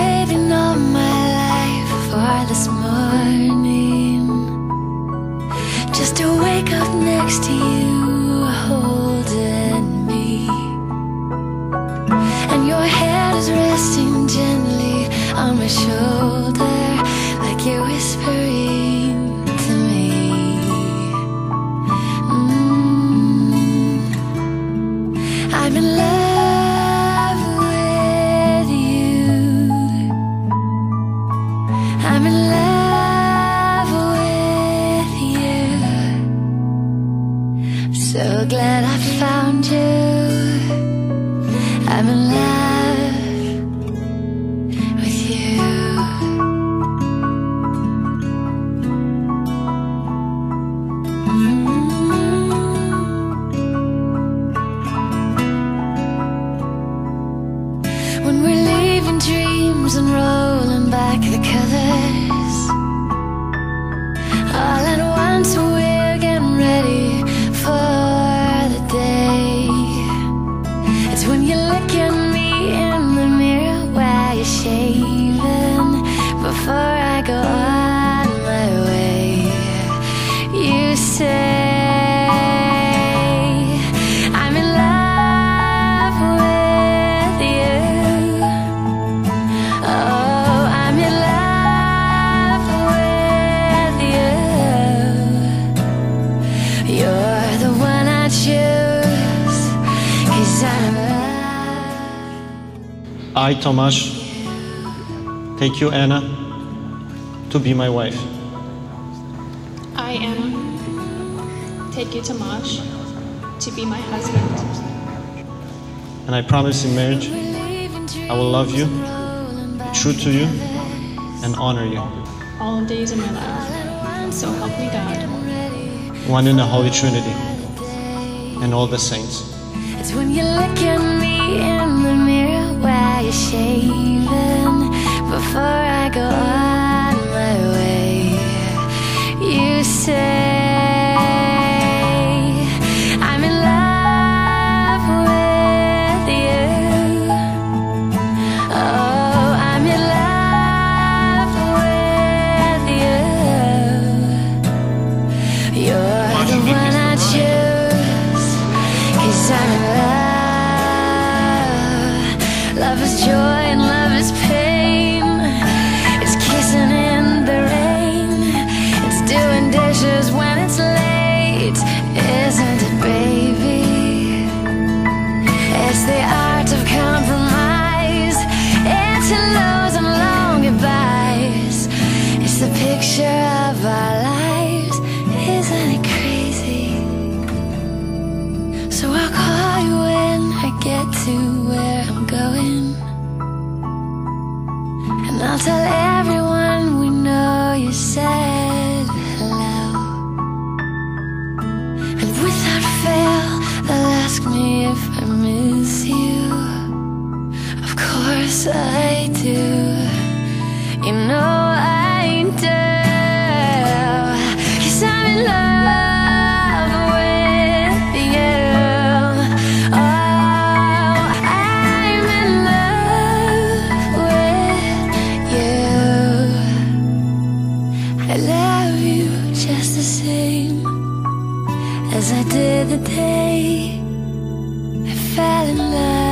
waiting all my life for this morning. Just to wake up next to you holding me. And your head is resting gently on my shoulder Like you're whispering So glad I found you. I'm in look at me in the mirror while you're shaving. Before I go on my way You say I, Tomasz, take you, Anna, to be my wife. I, Anna, take you Tomasz to be my husband. And I promise in marriage, I will love you, be true to you, and honor you. all days of my life. So help me God. One in the Holy Trinity, and all the saints. It's when you look while you're joy and love is pain. It's kissing in the rain. It's doing dishes when it's late. Isn't it, baby? It's the art of compromise. It's and long goodbyes. It's the picture of our lives. Isn't it crazy? So I'll call you when I get to where I'm going. I'll tell everyone we know you said hello. And without fail, they'll ask me if I miss you. Of course I do. You know the day I fell in love.